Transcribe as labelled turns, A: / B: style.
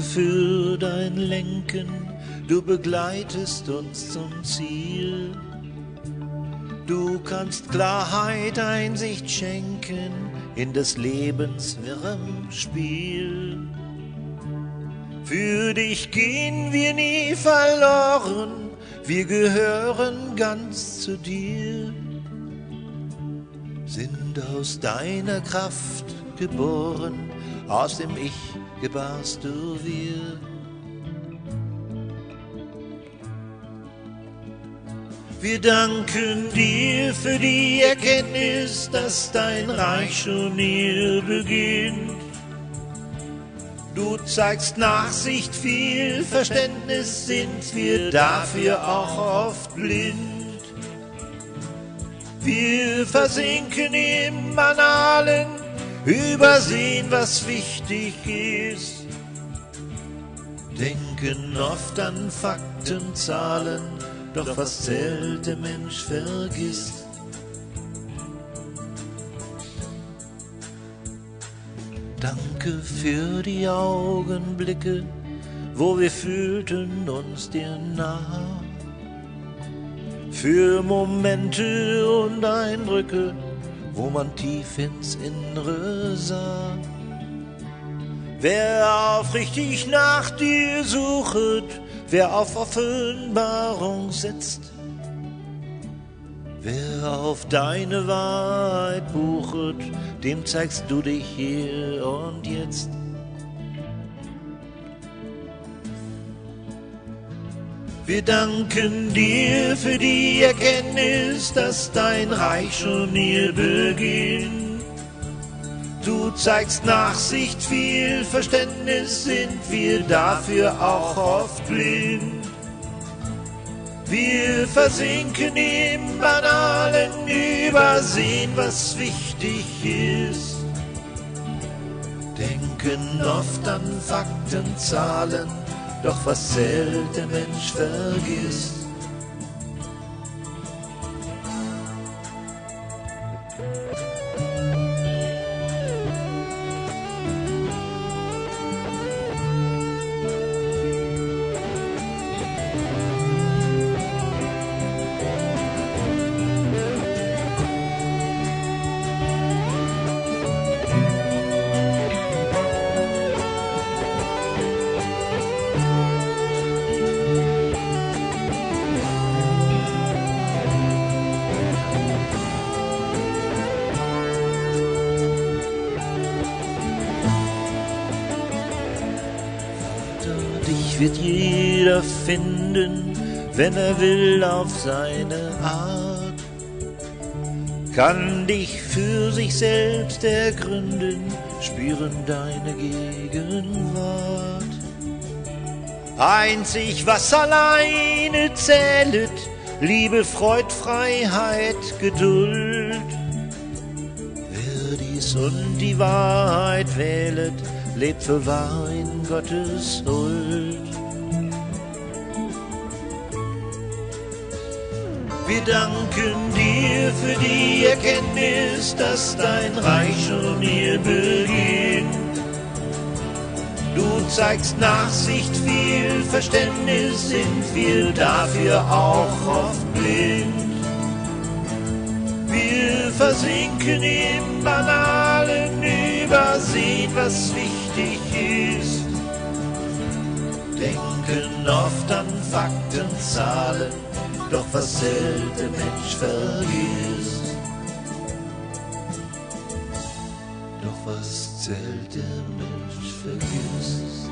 A: für dein Lenken, du begleitest uns zum Ziel. Du kannst Klarheit, Einsicht schenken in des Lebens wirrem Spiel. Für dich gehen wir nie verloren, wir gehören ganz zu dir, sind aus deiner Kraft geboren, aus dem Ich gebarst du wir. Wir danken dir für die Erkenntnis, dass dein Reich schon hier beginnt. Du zeigst Nachsicht, viel Verständnis, sind wir dafür auch oft blind. Wir versinken im Banalen, übersehen, was wichtig ist. Denken oft an Fakten, Zahlen, doch was zählt der Mensch vergisst. Danke für die Augenblicke, wo wir fühlten uns dir nah. Für Momente und Eindrücke, wo man tief ins Innere sah. Wer aufrichtig nach dir suchet, wer auf Offenbarung setzt, wer auf deine Wahrheit buchet, dem zeigst du dich hier und jetzt. Wir danken dir für die Erkenntnis, dass dein Reich schon hier beginnt. Du zeigst Nachsicht, viel Verständnis, sind wir dafür auch oft blind. Wir versinken im Banalen, übersehen, was wichtig ist. Denken oft an Fakten, Zahlen, doch was der Mensch vergisst. Wird jeder finden, wenn er will auf seine Art. Kann dich für sich selbst ergründen, spüren deine Gegenwart. Einzig, was alleine zählet, Liebe, Freud, Freiheit, Geduld. Wer dies und die Wahrheit wählet, lebt für wahr in Gottes Huld. Wir danken dir für die Erkenntnis, dass dein Reich schon hier beginnt. Du zeigst Nachsicht, viel Verständnis, sind wir dafür auch oft blind. Wir versinken im Banalen, übersehen, was wichtig ist. Denken oft an Fakten, Zahlen, doch was der Mensch vergisst. Doch was der Mensch vergisst.